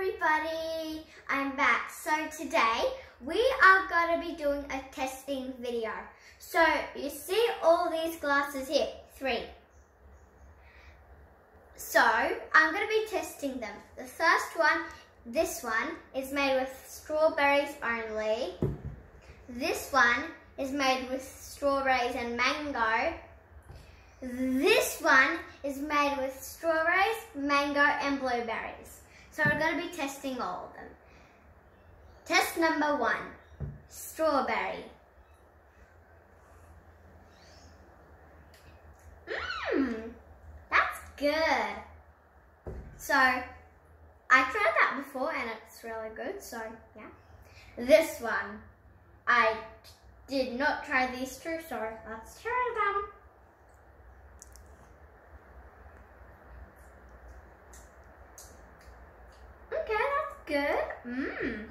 everybody, I'm back. So today we are going to be doing a testing video. So you see all these glasses here, three. So I'm going to be testing them. The first one, this one, is made with strawberries only. This one is made with strawberries and mango. This one is made with strawberries, mango and blueberries. So we're going to be testing all of them. Test number one, strawberry. Mmm, that's good. So, I tried that before and it's really good, so yeah. This one, I did not try these two, so let's try them. Okay, that's good. Mmm.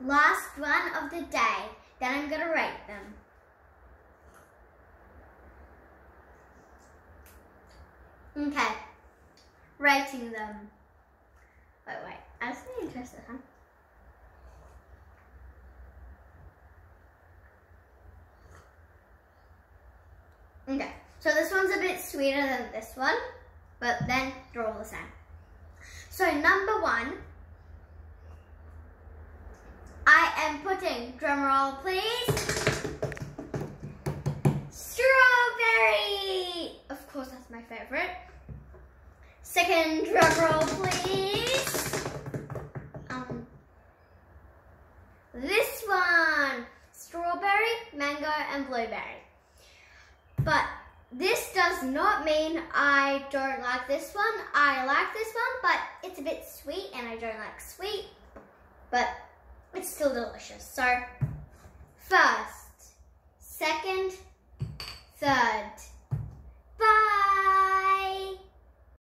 Last one of the day. Then I'm going to rate them. Okay. Rating them. Wait, wait. I was really interested, huh? Okay. So this one's a bit sweeter than this one. But then they're all the same. So number one, I am putting, drum roll please, strawberry. Of course, that's my favorite. Second drum roll please. Um, this one, strawberry, mango, and blueberry. But this does not mean I don't like this one. I like this one, but it's a bit sweet and I don't like sweet, but it's still delicious. So, first, second, third,